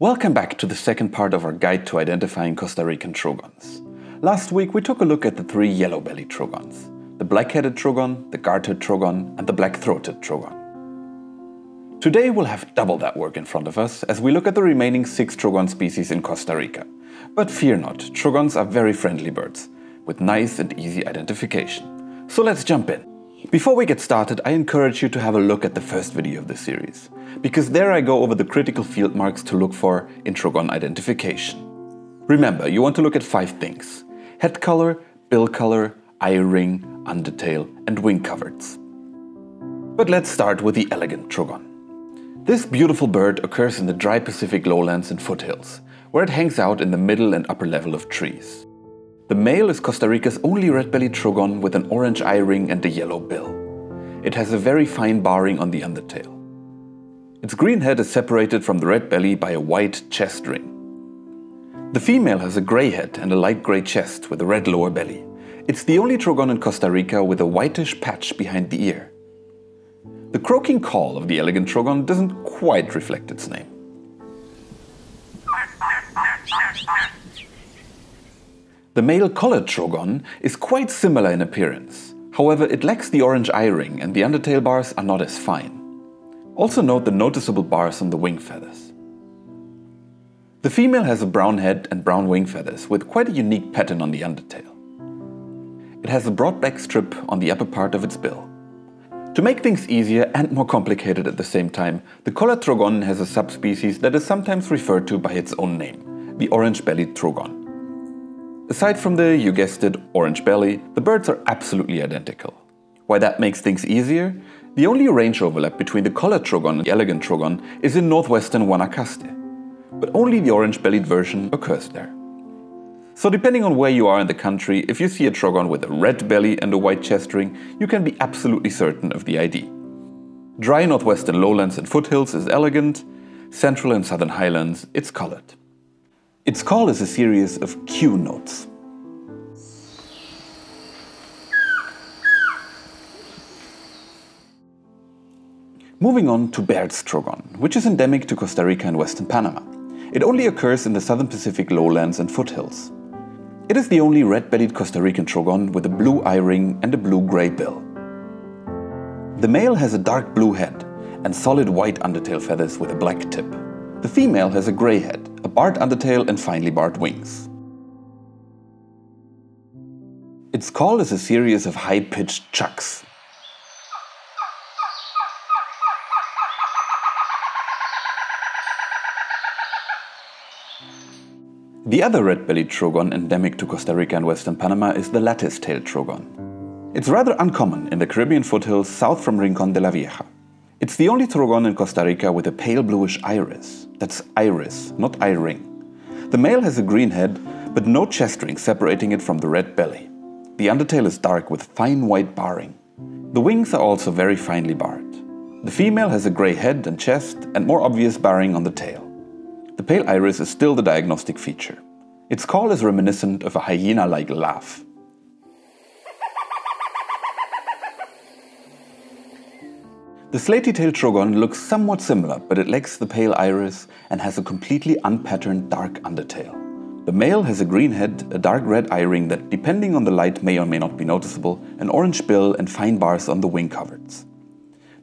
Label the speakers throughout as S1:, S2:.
S1: Welcome back to the second part of our guide to identifying Costa Rican trogons. Last week we took a look at the three yellow-bellied trogons, the black-headed trogon, the gartered trogon, and the black-throated trogon. Today we'll have double that work in front of us as we look at the remaining six trogon species in Costa Rica. But fear not, trogons are very friendly birds, with nice and easy identification. So let's jump in. Before we get started, I encourage you to have a look at the first video of the series, because there I go over the critical field marks to look for in trogon identification. Remember, you want to look at five things. Head color, bill color, eye ring, undertail and wing coverts. But let's start with the elegant trogon. This beautiful bird occurs in the dry Pacific lowlands and foothills, where it hangs out in the middle and upper level of trees. The male is Costa Rica's only red-bellied trogon with an orange eye ring and a yellow bill. It has a very fine barring on the undertail. Its green head is separated from the red belly by a white chest ring. The female has a grey head and a light grey chest with a red lower belly. It's the only trogon in Costa Rica with a whitish patch behind the ear. The croaking call of the elegant trogon doesn't quite reflect its name. The male collared trogon is quite similar in appearance. However, it lacks the orange eye ring and the undertail bars are not as fine. Also note the noticeable bars on the wing feathers. The female has a brown head and brown wing feathers with quite a unique pattern on the undertail. It has a broad black strip on the upper part of its bill. To make things easier and more complicated at the same time, the collared trogon has a subspecies that is sometimes referred to by its own name, the orange-bellied trogon. Aside from the, you guessed it, orange belly, the birds are absolutely identical. Why that makes things easier? The only range overlap between the collared trogon and the elegant trogon is in northwestern Guanacaste, but only the orange-bellied version occurs there. So depending on where you are in the country, if you see a trogon with a red belly and a white chest ring, you can be absolutely certain of the ID. Dry northwestern lowlands and foothills is elegant, central and southern highlands it's collared. Its call is a series of Q notes. Moving on to Baird's trogon, which is endemic to Costa Rica and western Panama. It only occurs in the southern Pacific lowlands and foothills. It is the only red-bellied Costa Rican trogon with a blue eye ring and a blue-gray bill. The male has a dark blue head and solid white undertail feathers with a black tip. The female has a grey head, barred undertail and finely barred wings. Its call is a series of high-pitched chucks. The other red-bellied trogon endemic to Costa Rica and western Panama is the lattice-tailed trogon. It's rather uncommon in the Caribbean foothills south from Rincon de la Vieja. It's the only trogon in Costa Rica with a pale bluish iris. That's iris, not eye ring. The male has a green head, but no chest ring separating it from the red belly. The undertail is dark with fine white barring. The wings are also very finely barred. The female has a grey head and chest and more obvious barring on the tail. The pale iris is still the diagnostic feature. Its call is reminiscent of a hyena-like laugh. The slaty-tailed trogon looks somewhat similar, but it lacks the pale iris and has a completely unpatterned dark undertail. The male has a green head, a dark red eye ring that, depending on the light, may or may not be noticeable, an orange bill and fine bars on the wing coverts.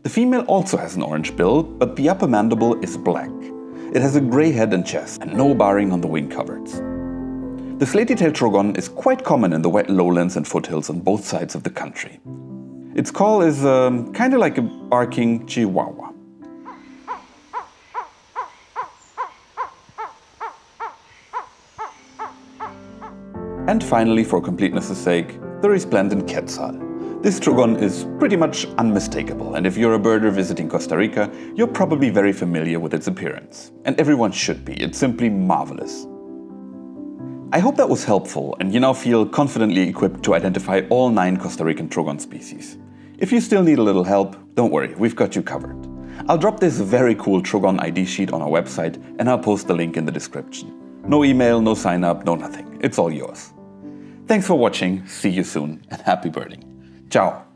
S1: The female also has an orange bill, but the upper mandible is black. It has a grey head and chest, and no barring on the wing coverts. The slaty-tailed trogon is quite common in the wet lowlands and foothills on both sides of the country. Its call is um, kind of like a barking chihuahua. And finally, for completeness' sake, the resplendent quetzal. This trogon is pretty much unmistakable, and if you're a birder visiting Costa Rica, you're probably very familiar with its appearance. And everyone should be, it's simply marvelous. I hope that was helpful and you now feel confidently equipped to identify all nine Costa Rican trogon species. If you still need a little help, don't worry, we've got you covered. I'll drop this very cool Trogon ID sheet on our website and I'll post the link in the description. No email, no sign up, no nothing. It's all yours. Thanks for watching, see you soon, and happy birding. Ciao!